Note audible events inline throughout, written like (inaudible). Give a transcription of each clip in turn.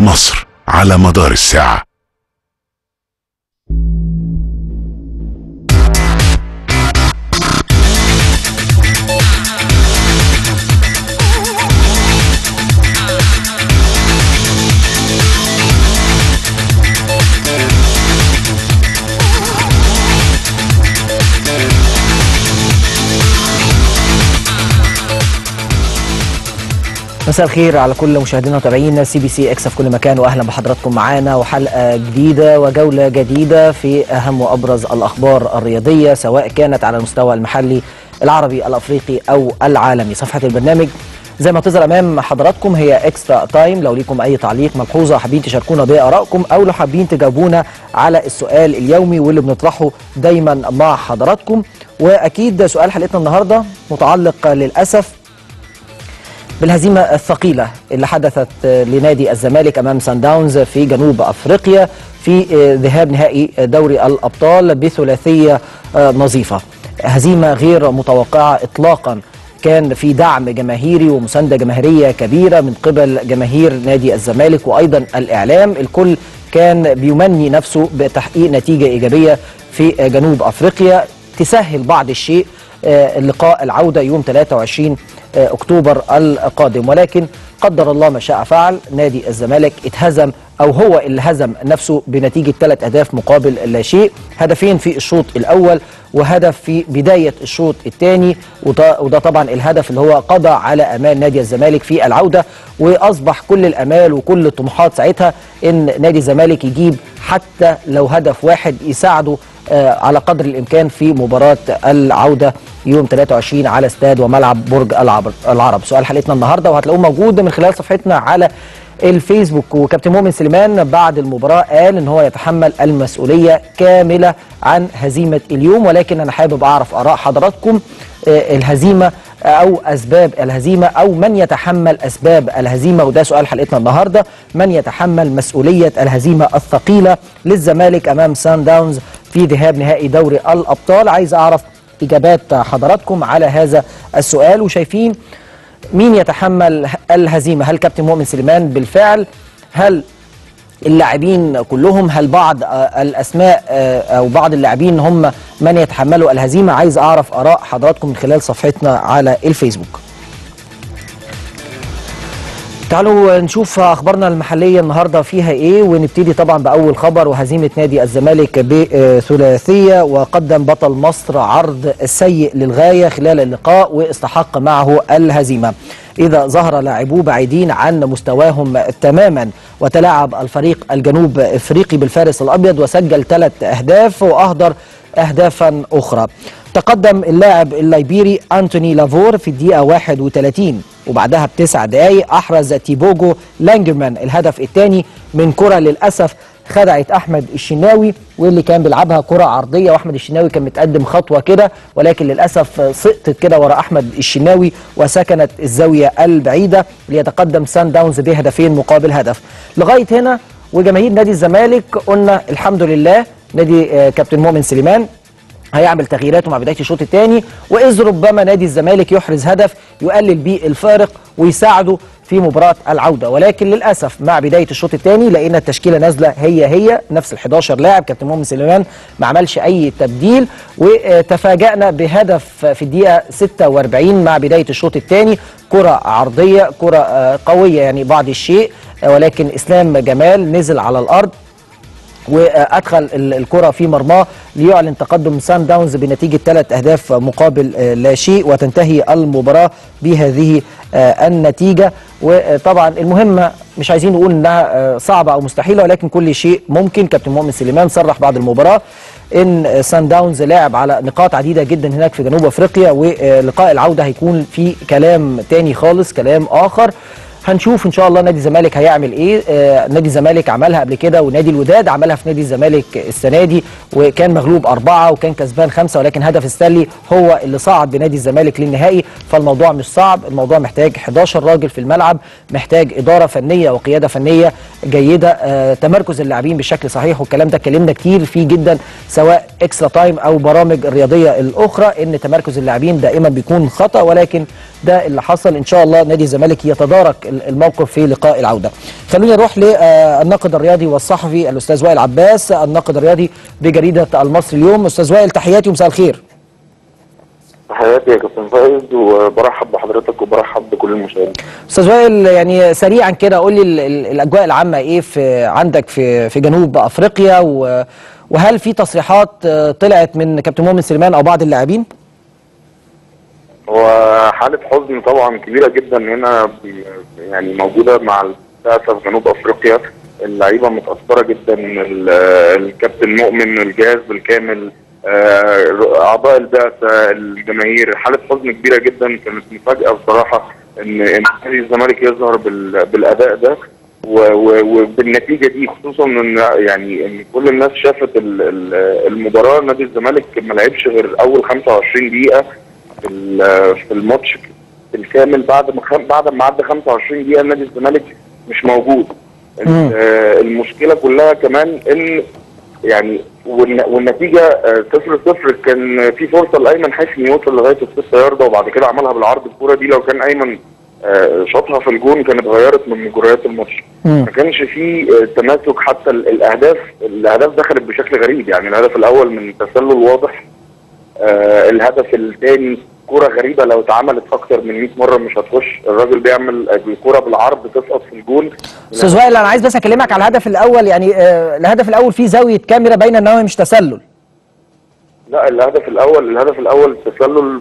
مصر على مدار الساعة. مساء الخير على كل مشاهدينا ومتابعينا. سي بي سي إكس في كل مكان وأهلا بحضراتكم معانا. وحلقة جديدة وجولة جديدة في أهم وأبرز الأخبار الرياضية سواء كانت على المستوى المحلي العربي الأفريقي أو العالمي. صفحة البرنامج زي ما تظهر أمام حضراتكم هي Extra Time لو ليكم أي تعليق ملحوظة حابين تشاركونا بارائكم أو لو حابين تجاوبونا على السؤال اليومي واللي بنطرحه دايما مع حضراتكم. وأكيد سؤال حلقتنا النهارده متعلق للأسف بالهزيمة الثقيلة اللي حدثت لنادي الزمالك أمام سان داونز في جنوب أفريقيا في ذهاب نهائي دوري الأبطال بثلاثية نظيفة. هزيمة غير متوقعة إطلاقا. كان في دعم جماهيري ومساندة جماهيرية كبيرة من قبل جماهير نادي الزمالك وأيضا الإعلام. الكل كان بيمني نفسه بتحقيق نتيجة إيجابية في جنوب أفريقيا. تسهل بعض الشيء لقاء العودة يوم 23 أكتوبر القادم. ولكن قدر الله ما شاء فعل نادي الزمالك اتهزم أو هو اللي هزم نفسه بنتيجة ثلاث أهداف مقابل لا شيء. هدفين في الشوط الأول وهدف في بداية الشوط الثاني وده, طبعا الهدف اللي هو قضى على أمان نادي الزمالك في العودة. وأصبح كل الأمال وكل الطموحات ساعتها إن نادي الزمالك يجيب حتى لو هدف واحد يساعده على قدر الإمكان في مباراة العودة يوم 23 على استاد وملعب برج العرب. سؤال حلقتنا النهارده وهتلاقوه موجود من خلال صفحتنا على الفيسبوك. وكابتن مؤمن سليمان بعد المباراة قال إن هو يتحمل المسؤولية كاملة عن هزيمة اليوم ولكن أنا حابب أعرف آراء حضراتكم الهزيمة أو أسباب الهزيمة أو من يتحمل أسباب الهزيمة. وده سؤال حلقتنا النهارده. من يتحمل مسؤولية الهزيمة الثقيلة للزمالك أمام سان داونز في ذهاب نهائي دوري الأبطال. عايز أعرف إجابات حضراتكم على هذا السؤال. وشايفين مين يتحمل الهزيمة؟ هل كابتن مؤمن سليمان بالفعل؟ هل اللاعبين كلهم؟ هل بعض الأسماء أو بعض اللاعبين هم من يتحملوا الهزيمة؟ عايز أعرف آراء حضراتكم من خلال صفحتنا على الفيسبوك. تعالوا نشوف أخبارنا المحلية النهارده فيها إيه ونبتدي طبعا بأول خبر وهزيمة نادي الزمالك بثلاثية وقدم بطل مصر عرض سيء للغاية خلال اللقاء واستحق معه الهزيمة. إذا ظهر لاعبوه بعيدين عن مستواهم تماما وتلاعب الفريق الجنوب إفريقي بالفارس الأبيض وسجل ثلاث أهداف وأهدر اهدافا أخرى. تقدم اللاعب الليبيري أنتوني لافور في الدقيقة 31 وبعدها بتسع دقائق أحرز تيبوجو لانجرمان الهدف الثاني من كرة للأسف خدعت أحمد الشناوي واللي كان بيلعبها كرة عرضية وأحمد الشناوي كان متقدم خطوة كده ولكن للأسف سقطت كده ورا أحمد الشناوي وسكنت الزاوية البعيدة ليتقدم سان داونز بهدفين مقابل هدف لغاية هنا وجماهير نادي الزمالك قلنا الحمد لله نادي كابتن مؤمن سليمان هيعمل تغييراته مع بداية الشوط الثاني وإذ ربما نادي الزمالك يحرز هدف يقلل بيه الفارق ويساعده في مباراة العودة. ولكن للأسف مع بداية الشوط الثاني لقينا التشكيلة نازلة هي هي نفس ال 11 لاعب كابتن مؤمن سليمان ما عملش أي تبديل وتفاجئنا بهدف في الدقيقة 46 مع بداية الشوط الثاني كرة عرضية كرة قوية يعني بعض الشيء ولكن إسلام جمال نزل على الأرض. وأدخل الكرة في مرماه ليعلن تقدم سان داونز بنتيجة ثلاث أهداف مقابل لا شيء وتنتهي المباراة بهذه النتيجة. وطبعا المهمه مش عايزين نقول إنها صعبة أو مستحيلة ولكن كل شيء ممكن. كابتن مؤمن سليمان صرح بعد المباراة إن سان داونز لاعب على نقاط عديدة جدا هناك في جنوب أفريقيا ولقاء العودة هيكون في كلام تاني خالص كلام آخر. هنشوف إن شاء الله نادي الزمالك هيعمل إيه. آه نادي الزمالك عملها قبل كده ونادي الوداد عملها في نادي الزمالك السنة دي وكان مغلوب أربعة وكان كسبان خمسة ولكن هدف ستانلي هو اللي صعد بنادي الزمالك للنهائي. فالموضوع مش صعب الموضوع محتاج 11 راجل في الملعب محتاج إدارة فنية وقيادة فنية جيدة. آه، تمركز اللاعبين بشكل صحيح والكلام ده اتكلمنا كتير فيه جدا سواء Extra Time أو برامج الرياضيه الأخرى إن تمركز اللاعبين دائما بيكون خطأ ولكن ده اللي حصل. إن شاء الله نادي الزمالك يتدارك ال- الموقف في لقاء العودة. خلوني نروح للناقد الرياضي والصحفي الأستاذ وائل عباس الناقد الرياضي بجريدة المصري اليوم. أستاذ وائل تحياتي ومساء الخير. تحياتي يا كابتن فايز وبرحب بحضرتك وبرحب بكل المشاهدين. أستاذ وائل يعني سريعا كده قول لي ال- ال- الأجواء العامة إيه في عندك في في جنوب أفريقيا؟ وهل في تصريحات آه، طلعت من كابتن مؤمن سليمان أو بعض اللاعبين؟ هو حالة حزن طبعا كبيرة جدا هنا يعني موجودة مع في جنوب أفريقيا. اللعيبة متأثرة جدا ال- الكابتن مؤمن الجهاز بالكامل آه، أعضاء البعثة الجماهير. حالة حزن كبيرة جدا. كانت مفاجأة بصراحة إن نادي الزمالك يظهر بال- بالأداء ده. و- و- وبالنتيجة دي خصوصا إن يعني إن كل الناس شافت ال- ال- المباراة. نادي الزمالك ما لعبش غير أول 25 دقيقة. في في الماتش بالكامل بعد ما. بعد ما عدى 25 دقيقة نادي الزمالك مش موجود. المشكلة كلها كمان إن يعني والن... والنتيجة آه، صفر صفر. كان في فرصة لأيمن حسني يوصل لغاية الستة يارده وبعد كده عملها بالعرض الكورة دي. لو كان أيمن آه، شاطها في الجون كانت غيرت من مجريات الماتش. ما كانش في آه، تماسك حتى ال- الأهداف. الأهداف دخلت بشكل غريب. يعني الهدف الأول من تسلل واضح الهدف الثاني كرة غريبة لو اتعملت أكتر من 100 مرة مش هتخش. الراجل بيعمل الكرة بالعرض تسقط في الجون. أستاذ وائل أنا عايز بس أكلمك على الهدف الأول يعني آه، الهدف الأول فيه زاوية كاميرا باينة إن هو مش تسلل. لا الهدف الأول الهدف الأول تسلل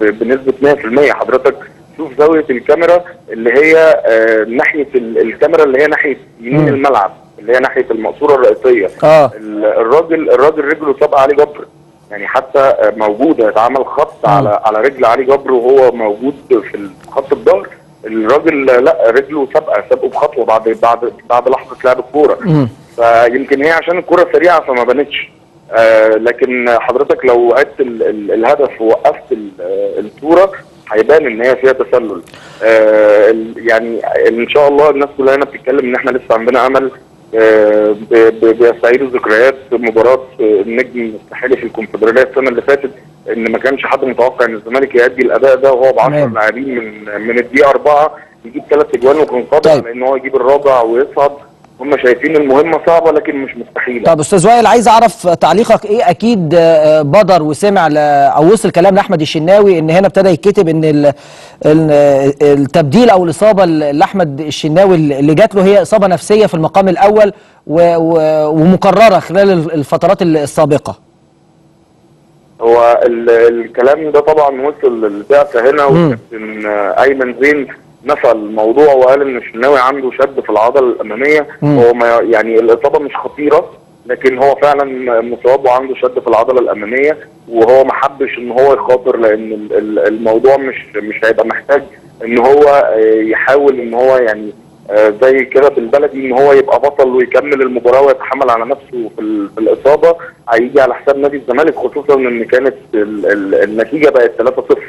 بنسبة 100% حضرتك شوف زاوية الكاميرا اللي هي آه ناحية ال- الكاميرا اللي هي ناحية يمين. الملعب اللي هي ناحية المقصورة الرئيسية. ال- الراجل الراجل رجله سابقة علي جبر. يعني حتى موجوده اتعمل خط. على على رجل علي جبر وهو موجود في خط الظهر الراجل لا رجله سابقة سابقه بخطوة بعد بعد بعد لحظة لعب الكورة. فيمكن هي عشان الكورة سريعة فما بانتش آه لكن حضرتك لو ال الهدف ووقفت ال- آه، الصورة هيبان إن هي فيها تسلل. آه يعني إن شاء الله الناس كلها هنا بتتكلم إن إحنا لسه عندنا أمل. بيستعيدوا ذكريات مباراة آه، النجم الساحلي في الكونفدرالية السنة اللي فاتت إن ما كانش حد متوقع إن الزمالك يؤدي الأداء ده وهو ب 10 تمام. لاعبين من من الدقيقة أربعة يجيب ثلاث اجوان وكان قادر طيب. على إن هو يجيب الرابع ويصعد هم شايفين المهمة صعبة لكن مش مستحيلة. طب أستاذ وائل عايز أعرف تعليقك إيه؟ أكيد آه، بدر وسمع ل- أو وصل كلام لأحمد الشناوي إن هنا ابتدى يتكتب إن ال- ال- التبديل أو الإصابة لأحمد الشناوي اللي جات له هي إصابة نفسية في المقام الأول ومكررة خلال الفترات السابقة. هو ال- الكلام ده طبعا وصل للبعثه هنا. وكابتن آه، أيمن زين نفى الموضوع وقال إن الشناوي عنده شد في العضلة الأمامية مم. هو ما يعني الإصابة مش خطيرة لكن هو فعلا مصاب وعنده شد في العضلة الأمامية وهو ما حبش إن هو يخاطر لأن ال- ال- الموضوع مش مش هيبقى محتاج إن هو آه، يحاول إن هو يعني آه، زي كده بالبلدي إن هو يبقى بطل ويكمل المباراة ويتحمل على نفسه في, في الإصابة هيجي على حساب نادي الزمالك خصوصا إن كانت ال- ال- النتيجة بقت 3-0 مم.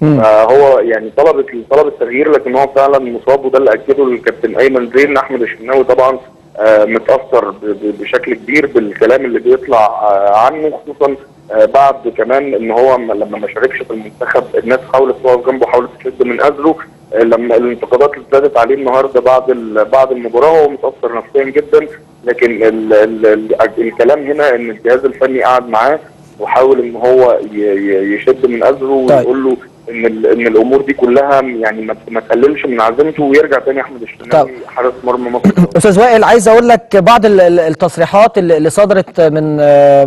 فهو يعني طلب طلب التغيير لكن هو فعلا مصاب وده اللي أكده الكابتن أيمن زين أحمد الشناوي طبعا آه، متأثر بشكل كبير بالكلام اللي بيطلع آه، عنه خصوصا آه، بعد كمان إن هو لما ما شاركش في المنتخب الناس حاولت تقف جنبه حاولت تشد من اجره آه، لما الانتقادات اللي زادت عليه النهارده بعد بعد المباراة هو متأثر نفسيا جدا لكن ال ال ال الكلام هنا إن الجهاز الفني قعد معاه وحاول إن هو يشد من اجره طيب. ويقول له إن إن الأمور دي كلها يعني ما تقللش من عزيمته ويرجع تاني أحمد الشناوي حارس مرمى مصر. (coughs) أستاذ وائل عايز أقول لك بعض ال- ال- التصريحات اللي صدرت من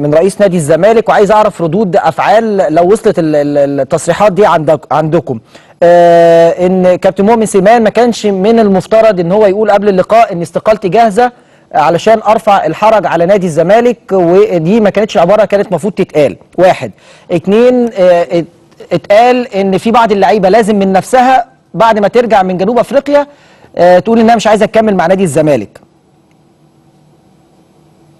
من رئيس نادي الزمالك وعايز أعرف ردود أفعال لو وصلت ال- ال- التصريحات دي عندك عندكم. آه، إن كابتن مؤمن سليمان ما كانش من المفترض إن هو يقول قبل اللقاء إن استقالتي جاهزة علشان أرفع الحرج على نادي الزمالك ودي ما كانتش عبارة كانت المفروض تتقال. واحد. اتنين ات- اتقال ان في بعض اللعيبه لازم من نفسها بعد ما ترجع من جنوب افريقيا آه، تقول انها مش عايزه تكمل مع نادي الزمالك.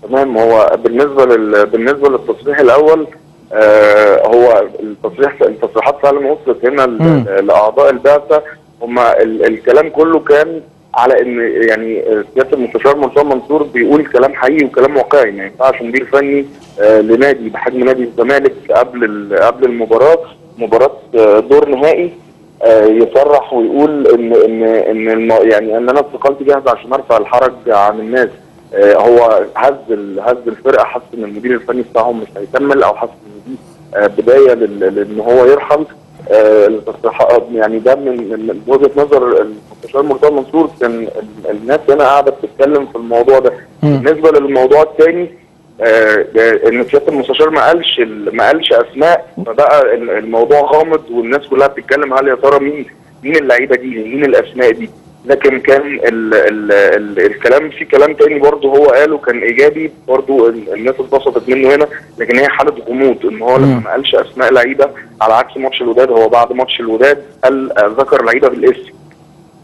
تمام. هو بالنسبة لل... بالنسبة للتصريح الأول آه هو التصريح التصريحات فعلا وصلت هنا ل-. لأعضاء البعثة. هم ال... الكلام كله كان على إن يعني سياده المستشار مرتضى منصور بيقول كلام حقيقي وكلام واقعي. ما ينفعش مدير فني آه، لنادي بحجم نادي الزمالك قبل ال- قبل المباراة مباراة آه، دور نهائي آه، يصرح ويقول إن إن إن الم- يعني إن أنا استقالتي جاهزه عشان أرفع الحرج عن الناس. آه، هو هز هز الفرقة حس إن المدير الفني بتاعهم مش هيكمل أو حس إن دي بداية لإن هو يرحل يعني ده من من وجهة نظر المستشار مرتضى منصور كان ال- الناس هنا قاعدة بتتكلم في الموضوع ده. بالنسبة للموضوع الثاني ان سياده المستشار ما قالش ال- ما قالش اسماء فبقى ال- الموضوع غامض والناس كلها بتتكلم هل يا ترى مين مين اللعيبة دي مين الاسماء دي لكن كان ال ال ال الكلام في كلام تاني برضه هو قاله كان إيجابي برضه ال- الناس اتبسطت منه هنا لكن هي حالة غموض إن هو لما. ما قالش اسماء لعيبة على عكس ماتش الوداد هو بعد ماتش الوداد قال آه، ذكر لعيبة بالاسم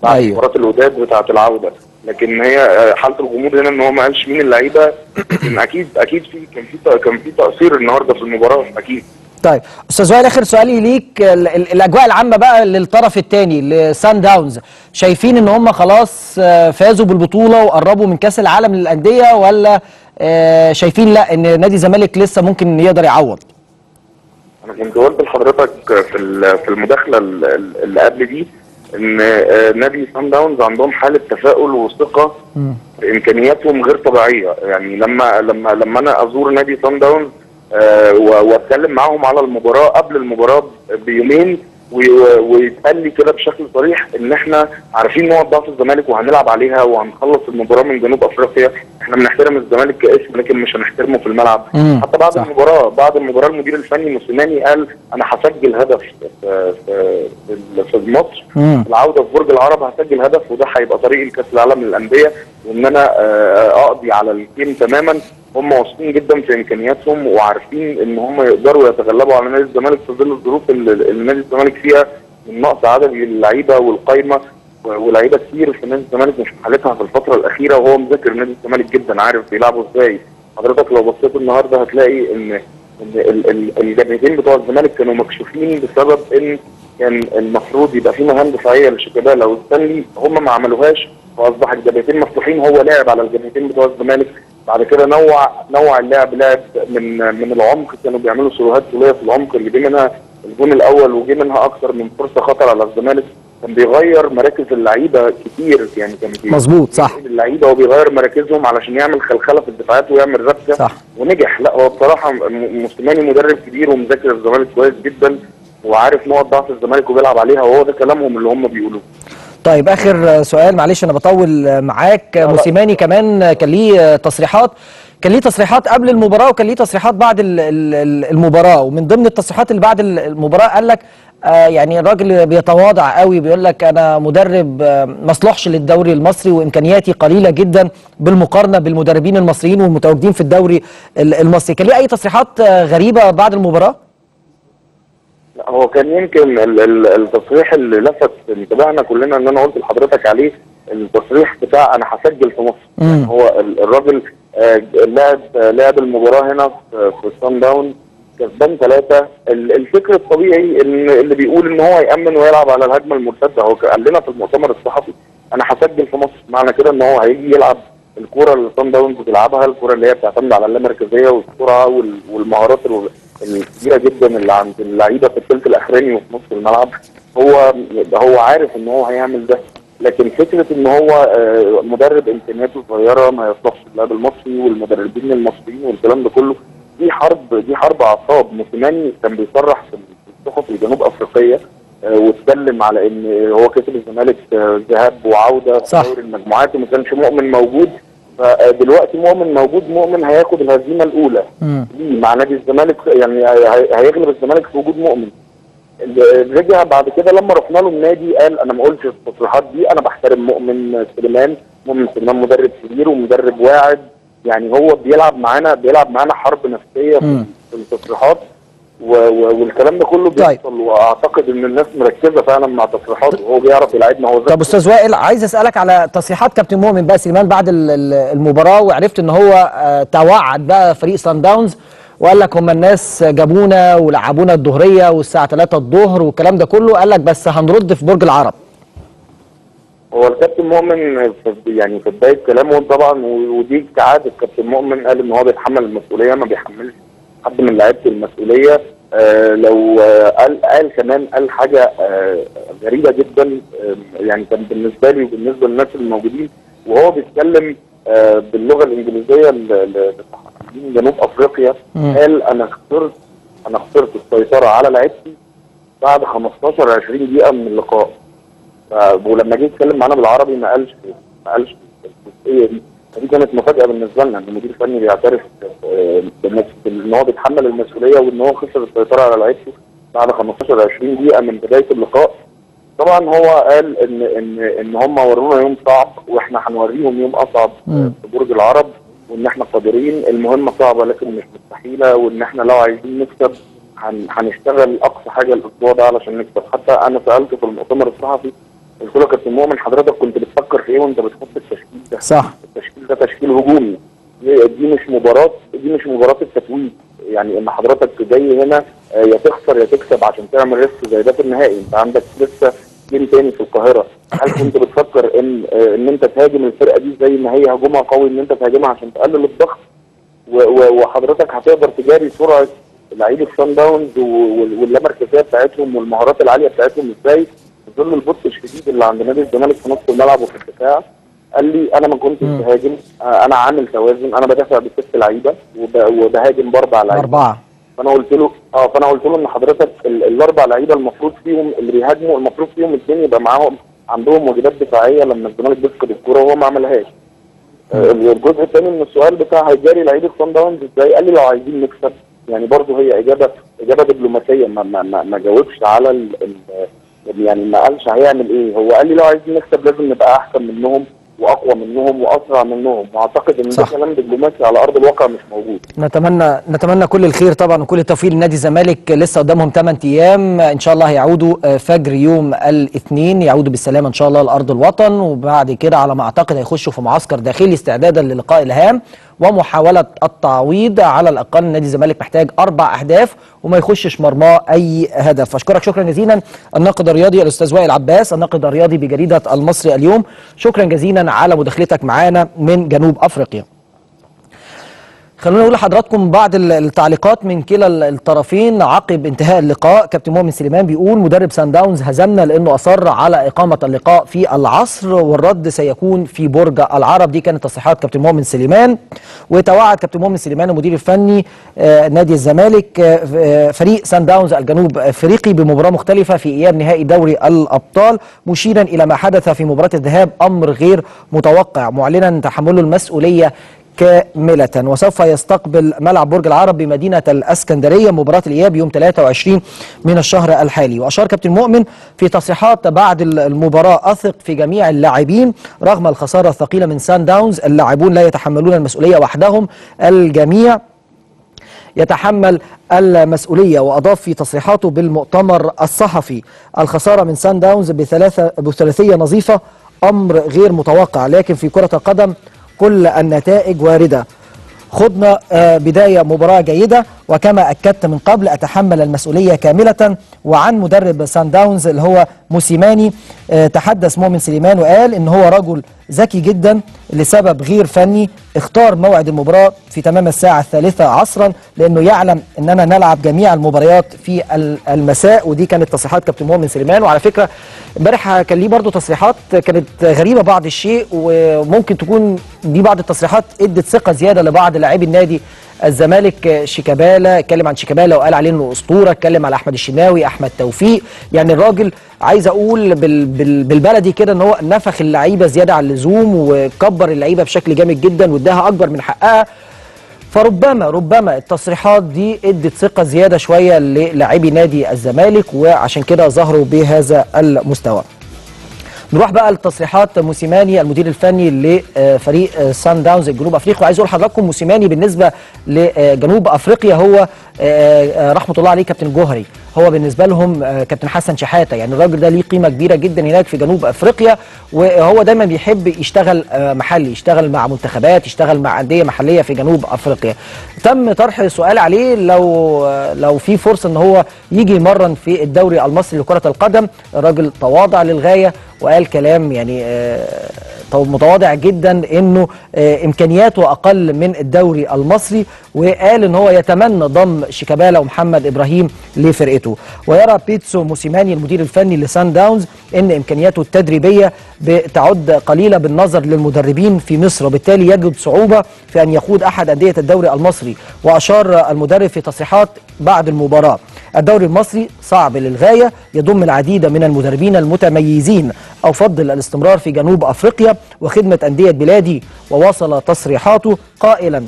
بعد أيوة. مباراة الوداد بتاعة العودة لكن هي آه، حالة الغموض هنا إن هو ما قالش مين اللعيبة. لكن أكيد أكيد في كان في كان في تأثير النهارده في المباراة أكيد. طيب أستاذ وائل آخر سؤالي ليك. ال- ال- الأجواء العامة بقى للطرف الثاني لسان داونز. شايفين إن هم خلاص آه، فازوا بالبطولة وقربوا من كأس العالم للأندية ولا آه، شايفين لأ إن نادي الزمالك لسه ممكن يقدر يعوض؟ أنا كنت قلت لحضرتك في في المداخلة ال- ال- اللي قبل دي إن نادي سان داونز عندهم حالة تفاؤل وثقة بامكانياتهم غير طبيعية. يعني لما لما لما أنا أزور نادي سان داونز وأتكلم معاهم على المباراة قبل المباراة بيومين ويتقال لي كده بشكل صريح إن إحنا عارفين نقط ضعف الزمالك وهنلعب عليها وهنخلص المباراة من جنوب أفريقيا. إحنا بنحترم الزمالك كاسم لكن مش هنحترمه في الملعب. مم. حتى بعد صح. المباراة بعد المباراة المدير الفني موسيماني قال أنا هسجل هدف في في في- مصر. العودة في برج العرب هسجل هدف وده هيبقى طريقي لكأس العالم للأندية. وإن أنا آه، أقضي على الجيم تماما هم واثقين جدا في إمكانياتهم وعارفين إن هم يقدروا يتغلبوا على نادي الزمالك في ظل الظروف اللي نادي الزمالك فيها من نقص عدد اللعيبة والقايمة ولاعيبه كتير في نادي الزمالك مش في حالتها في الفترة الأخيرة وهو مذاكر نادي الزمالك جدا عارف بيلعبوا إزاي. حضرتك لو بصيت النهارده هتلاقي ان إن ال- ال- الجبهتين بتوع الزمالك كانوا مكشوفين بسبب إن كان المفروض يبقى في مهام دفاعية لشيكابالا وستانلي هم ما عملوهاش فأصبح الجبهتين مفتوحين هو لعب على الجبهتين بتوع الزمالك. بعد كده نوع نوع اللعب لعب من من العمق كانوا بيعملوا سيروهات طولية في العمق اللي جه منها الجون الأول وجه منها أكثر من فرصة خطر على الزمالك كان بيغير مراكز اللعيبة كتير يعني كان مظبوط، صح. اللعيبة وبيغير مراكزهم علشان يعمل خلخلة في الدفاعات ويعمل ربكة صح. ونجح لا هو بصراحة موسيماني مدرب كبير ومذاكر الزمالك كويس جدا وعارف نقط ضعف الزمالك وبيلعب عليها وهو ده كلامهم اللي هم بيقولوه طيب آخر سؤال معلش أنا بطول معاك. موسيماني كمان كان ليه تصريحات كان ليه تصريحات قبل المباراة وكان ليه تصريحات بعد ال- ال- المباراة. ومن ضمن التصريحات اللي بعد المباراة قال لك آه يعني الراجل بيتواضع قوي بيقول لك أنا مدرب آه ما اصلحش للدوري المصري وإمكانياتي قليلة جدا بالمقارنة بالمدربين المصريين والمتواجدين في الدوري ال- المصري. كان ليه أي تصريحات آه غريبة بعد المباراة؟ هو كان يمكن ال- ال- التصريح اللي لفت انتباهنا كلنا ان أنا قلت لحضرتك عليه التصريح بتاع أنا هسجل في مصر. يعني هو ال- الراجل آه، لعب لعب المباراة هنا في في سان داون كسبان ثلاثة. الفكر الطبيعي ان اللي بيقول إن هو يأمن ويلعب على الهجمة المرتدة هو قال لنا في المؤتمر الصحفي أنا هسجل في مصر. معنى كده إن هو هيجي يلعب الكوره اللي سان داونز بيلعبها الكوره اللي هي بتعتمد على اللامركزيه والسرعة وال- والمهارات ال- الكبيرة جدا اللي عند اللعيبة في الثلث الأخراني وفي نص الملعب. هو هو عارف إن هو هيعمل ده لكن فكرة إن هو آه، مدرب إمكانياته صغيرة ما يصلحش للعب المصري والمدربين المصريين والكلام ده كله دي حرب دي حرب أعصاب. موسيماني كان بيصرح في الصحف الجنوب أفريقية واتكلم على إن هو كسب الزمالك آه، ذهاب وعودة في. دوري المجموعات وما كانش مؤمن موجود. فدلوقتي مؤمن موجود مؤمن هياخد الهزيمة الأولى. ليه مع نادي الزمالك يعني هي- هيغلب الزمالك في وجود مؤمن. رجع بعد كده لما رحنا له النادي قال أنا ما قلتش التصريحات دي أنا بحترم مؤمن سليمان مؤمن سليمان مدرب كبير ومدرب واعد. يعني هو بيلعب معانا بيلعب معانا حرب نفسية في التصريحات. والكلام ده كله طيب. بيحصل وأعتقد إن الناس مركزة فعلا مع تصريحاته وهو بيعرف يلعبنا هو طب أستاذ وائل عايز أسألك على تصريحات كابتن مؤمن بقى سليمان بعد ال- ال- المباراة وعرفت إن هو آه، توعد بقى فريق سان داونز وقال لك هم الناس جابونا ولعبونا الظهرية والساعة 3 الظهر والكلام ده كله قال لك بس هنرد في برج العرب هو الكابتن مؤمن يعني في بداية كلامه طبعا ودي كعاده الكابتن مؤمن قال إن هو بيتحمل المسؤولية ما بيحملش حد من لعيبة المسؤولية آه لو آه قال قال كمان قال حاجة آه غريبة جدا آه يعني كان بالنسبة لي وبالنسبة للناس الموجودين وهو بيتكلم آه باللغة الإنجليزية لصحفيين جنوب أفريقيا. قال أنا خسرت أنا خسرت السيطرة على لعيبتي بعد 15 20 دقيقة من اللقاء ولما جه يتكلم معانا بالعربي ما قالش ما قالش الجزئيه دي فدي كانت مفاجأة بالنسبة لنا إن المدير الفني بيعترف إن هو بيتحمل المسؤولية وإن هو خسر السيطرة على لعيبته بعد 15 20 دقيقة من بداية اللقاء. طبعا هو قال ان ان إن هم ورونا يوم صعب وإحنا هنوريهم يوم أصعب. في برج العرب وإن إحنا قادرين. المهمة صعبة لكن مش مستحيلة وإن إحنا لو عايزين نكسب هن- هنشتغل أقصى حاجة الأسبوع ده علشان نكسب. حتى أنا سالته في المؤتمر الصحفي قلت له كابتن مؤمن حضرتك كنت بتفكر في إيه وأنت بتحط التشكيل ده صح. التشكيل ده تشكيل هجومي. دي مش مباراه دي مش مباراة التتويج. يعني إن حضرتك جاي هنا آه، يا تخسر يا تكسب عشان تعمل risk زي ده في النهائي. أنت عندك لسه game تاني في القاهرة. هل كنت بتفكر إن آه، إن أنت تهاجم الفرقة دي زي ما هي هجومها قوي إن أنت تهاجمها عشان تقلل الضغط؟ وحضرتك هتقدر تجاري سرعة لعيبه سان داونز واللامركزية بتاعتهم والمهارات العالية بتاعتهم إزاي؟ في ظل البطء الشديد اللي عند نادي الزمالك في نص الملعب وفي الدفاع. قال لي أنا ما كنتش. بهاجم. آه، أنا عامل توازن. أنا بدافع بست لعيبة وب- وبهاجم بأربع لعيبة. أربعة فأنا قلت له آه فأنا قلت له إن حضرتك ال- الأربع لعيبة المفروض فيهم اللي بيهاجموا المفروض فيهم الاثنين يبقى معاهم عندهم واجبات دفاعية لما الزمالك بيفقد الكورة وهو ما عملهاش. آه، الجزء الثاني من السؤال بتاع هيجاري لعيبة صن داونز إزاي؟ قال لي لو عايزين نكسب. يعني برضه هي إجابة إجابة دبلوماسية. ما ما ما, ما جاوبش على ال ال يعني ما قالش هيعمل إيه. هو قال لي لو عايزين نكسب لازم نبقى أحسن منهم. وأقوى منهم وأسرع منهم. وأعتقد إن ده. كلام دبلوماسي على أرض الواقع مش موجود. نتمنى نتمنى كل الخير طبعا وكل التوفيق لنادي الزمالك. لسه قدامهم 8 أيام. إن شاء الله هيعودوا آه، فجر يوم الاثنين. يعودوا بالسلامة إن شاء الله لأرض الوطن. وبعد كده على ما أعتقد هيخشوا في معسكر داخلي استعدادا للقاء الهام. ومحاولة التعويض على الأقل. نادي الزمالك محتاج أربع أهداف وما يخشش مرماه أي هدف. أشكرك شكرا جزيلا. الناقد الرياضي الأستاذ وائل عباس الناقد الرياضي بجريدة المصري اليوم. شكرا جزيلا على مداخلتك معانا من جنوب أفريقيا. خلونا نقول لحضراتكم بعض ال- التعليقات من كلا ال- الطرفين عقب انتهاء اللقاء. كابتن مؤمن سليمان بيقول مدرب سان داونز هزمنا لأنه أصر على إقامة اللقاء في العصر والرد سيكون في برج العرب. دي كانت تصريحات كابتن مؤمن سليمان. وتوعد كابتن مؤمن سليمان المدير الفني آه، نادي الزمالك آه، آه، فريق سان داونز الجنوب أفريقي بمباراة مختلفة في إياب نهائي دوري الأبطال. مشيرا إلى ما حدث في مباراة الذهاب أمر غير متوقع. معلنا تحمله المسؤولية كاملة. وسوف يستقبل ملعب برج العرب بمدينة الأسكندرية مباراة الإياب يوم 23 من الشهر الحالي. وأشار كابتن مؤمن في تصريحات بعد المباراة أثق في جميع اللاعبين رغم الخسارة الثقيلة من سان داونز. اللاعبون لا يتحملون المسؤولية وحدهم. الجميع يتحمل المسؤولية. وأضاف في تصريحاته بالمؤتمر الصحفي الخسارة من سان داونز بثلاثة بثلاثية نظيفة أمر غير متوقع. لكن في كرة القدم كل النتائج واردة. خضنا آه، بداية مباراة جيدة. وكما أكدت من قبل أتحمل المسؤولية كاملة وعن مدرب سان داونز اللي هو موسيماني. آه، تحدث مؤمن سليمان وقال إن هو رجل ذكي جدا لسبب غير فني اختار موعد المباراة في تمام الساعة الثالثة عصرا لأنه يعلم أننا نلعب جميع المباريات في ال- المساء ودي كانت تصريحات كابتن مؤمن سليمان. وعلى فكرة امبارح كان ليه برضه تصريحات كانت غريبة بعض الشيء وممكن تكون دي بعض التصريحات ادت ثقة زيادة لبعض لاعبي النادي الزمالك شيكابالا اتكلم عن شيكابالا وقال عليه إنه أسطورة اتكلم على أحمد الشناوي أحمد توفيق. يعني الراجل عايز أقول بال بال بالبلدي كده إن هو نفخ اللعيبة زيادة عن اللزوم وكبر اللعيبة بشكل جامد جدا واداها أكبر من حقها. فربما ربما التصريحات دي إدت ثقة زيادة شوية للاعبي نادي الزمالك وعشان كده ظهروا بهذا المستوى. نروح بقى لتصريحات موسيماني المدير الفني لفريق سان داونز الجنوب أفريقيا. وعايز أقول لحضراتكم موسيماني بالنسبة لجنوب أفريقيا هو آه، آه، رحمة الله عليه كابتن جوهري. هو بالنسبة لهم آه، كابتن حسن شحاتة. يعني الراجل ده ليه قيمة كبيرة جدا هناك في جنوب أفريقيا وهو دايما بيحب يشتغل محلي يشتغل مع منتخبات يشتغل مع أندية محلية في جنوب أفريقيا. تم طرح سؤال عليه لو لو في فرصة إن هو يجي يمرن في الدوري المصري لكرة القدم. الراجل تواضع للغاية وقال كلام يعني آه، متواضع جدا إنه آه، إمكانياته أقل من الدوري المصري وقال إن هو يتمنى ضم شيكابالا ومحمد إبراهيم لفرقته. ويرى بيتسو موسيماني المدير الفني لسان داونز إن إمكانياته التدريبية بتعد قليلة بالنظر للمدربين في مصر وبالتالي يجد صعوبة في أن يقود أحد أندية الدوري المصري وأشار المدرب في تصريحات بعد المباراة. الدوري المصري صعب للغاية يضم العديد من المدربين المتميزين. أفضل الاستمرار في جنوب أفريقيا وخدمة أندية بلادي وواصل تصريحاته قائلا.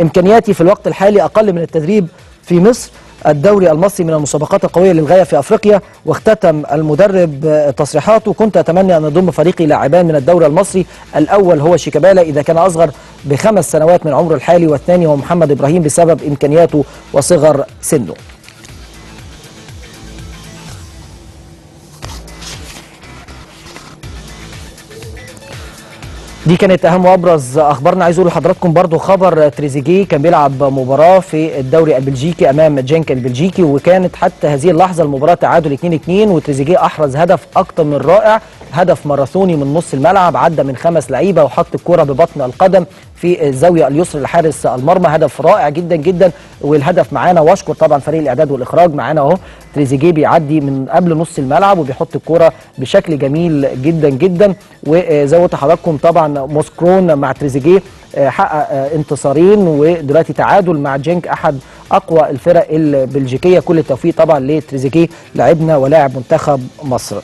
امكانياتي في الوقت الحالي أقل من التدريب في مصر. الدوري المصري من المسابقات القوية للغاية في أفريقيا واختتم المدرب تصريحاته. كنت أتمنى أن أضم فريقي لاعبان من الدوري المصري. الأول هو شيكابالا إذا كان أصغر بخمس سنوات من عمره الحالي والثاني هو محمد إبراهيم بسبب إمكانياته وصغر سنه. دي كانت أهم وأبرز أخبارنا. عايز أقول لحضراتكم برضو خبر تريزيجيه كان بيلعب مباراة في الدوري البلجيكي أمام جينك البلجيكي وكانت حتى هذه اللحظة المباراة تعادل 2-2 وتريزيجيه أحرز هدف أكتر من رائع هدف ماراثوني من نص الملعب عدى من خمس لعيبة وحط الكرة ببطن القدم في الزاوية اليسرى لحارس المرمى. هدف رائع جدا جدا والهدف معانا واشكر طبعا فريق الإعداد والإخراج معانا أهو تريزيجيه بيعدي من قبل نص الملعب وبيحط الكرة بشكل جميل جدا جدا. ما قلت لحضراتكم موسكرون مع تريزيجيه آه، حقق آه، انتصارين ودلوقتي تعادل مع جينك أحد أقوى الفرق البلجيكية. كل التوفيق طبعا لتريزيجيه لاعبنا ولاعب منتخب مصر.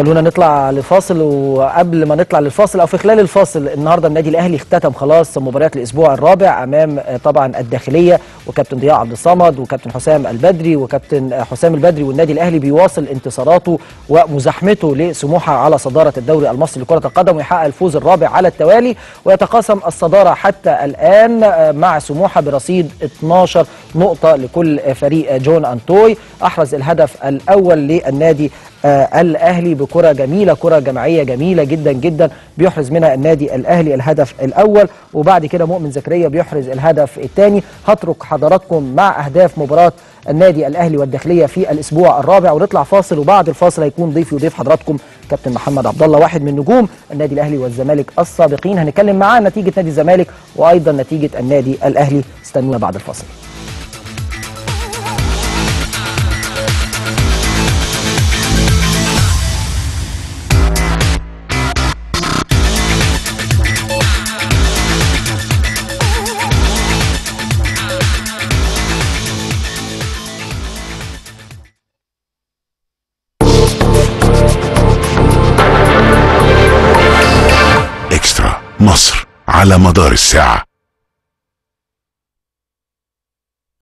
خلونا نطلع لفاصل وقبل ما نطلع للفاصل أو في خلال الفاصل النهارده النادي الأهلي اختتم خلاص مباريات الأسبوع الرابع أمام آه، طبعا الداخلية وكابتن ضياء عبد الصمد وكابتن حسام البدري وكابتن آه، حسام البدري والنادي الأهلي بيواصل انتصاراته ومزاحمته لسموحة على صدارة الدوري المصري لكرة القدم ويحقق الفوز الرابع على التوالي ويتقاسم الصدارة حتى الآن آه، مع سموحة برصيد 12 نقطة لكل فريق جون أنتوي. أحرز الهدف الأول للنادي آه الأهلي بكرة جميلة كرة جماعية جميلة جدا جدا بيحرز منها النادي الأهلي الهدف الأول وبعد كده مؤمن زكريا بيحرز الهدف الثاني. هترك حضراتكم مع أهداف مباراة النادي الأهلي والداخلية في الأسبوع الرابع ونطلع فاصل وبعد الفاصل هيكون ضيفي وضيف حضراتكم كابتن محمد عبد الله واحد من نجوم النادي الأهلي والزمالك السابقين. هنتكلم معاه نتيجة نادي الزمالك وأيضا نتيجة النادي الأهلي. استنونا بعد الفاصل. على مدار الساعة.